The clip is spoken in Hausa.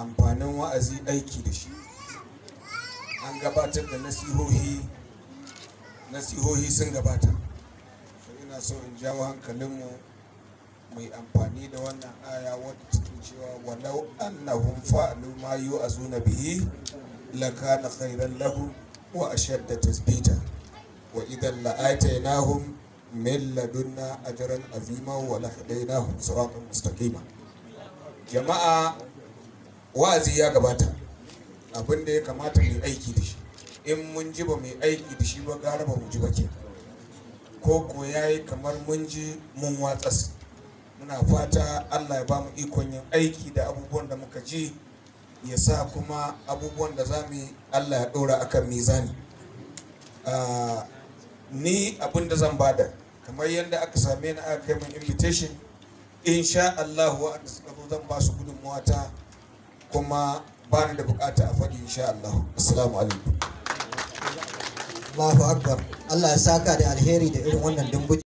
amfanin wa'azi aiki da shi. An gabatar da nasihohi nasihohi sun gabata. So ina so in jawo hankalinmu mai amfani da wannan aya wadda take cewa walau annahum fa'alu ma yu'azuna bihi lakana khairan lahum wa ashadda tasbita. Wa idan la'atainahum min ladunna ajran azima wa lahadainahum siratan mustaqima. Jama'a wa'azi ya gabata. Abin da ya kamata mu aiki da shi. In mun ji ba mai aiki da shi ba gara ba mu ji ba ke. Ko ko yayi kamar mun ji mun watsas. Muna fata Allah ya ba mu ikon yin aiki da abubuwan da muka ji ya sa kuma abubuwan da za mu yi Allah ya ɗora akan mizani. Ni abin da zan ba da kamar yadda aka same ni aka kai min invitation insha Allah waɗanda suka zo zan ba su gudunmuwa ta kuma ba ni da buƙata a faɗi insha Allah. Assalamu alaikum. Allahu akbar. Allah ya saka da alheri da irin wannan dumbuji